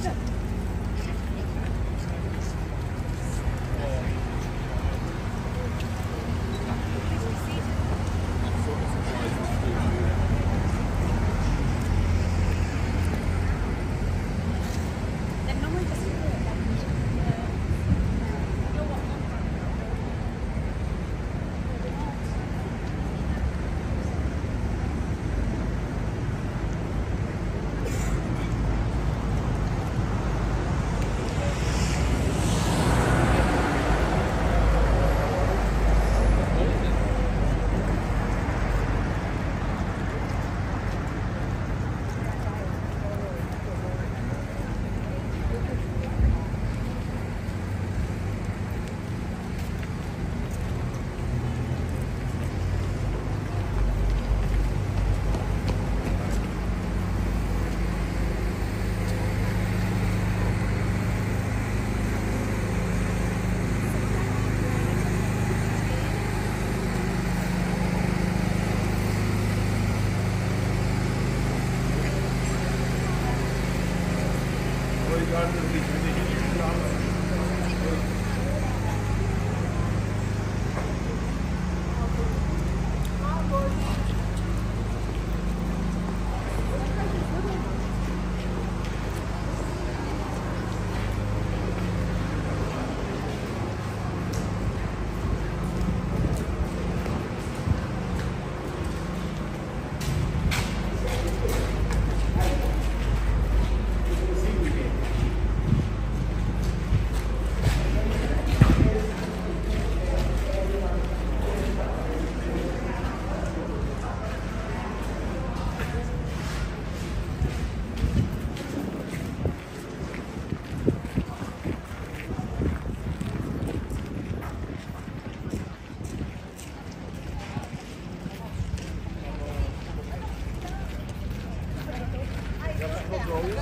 じゃん